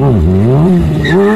Mm-hmm.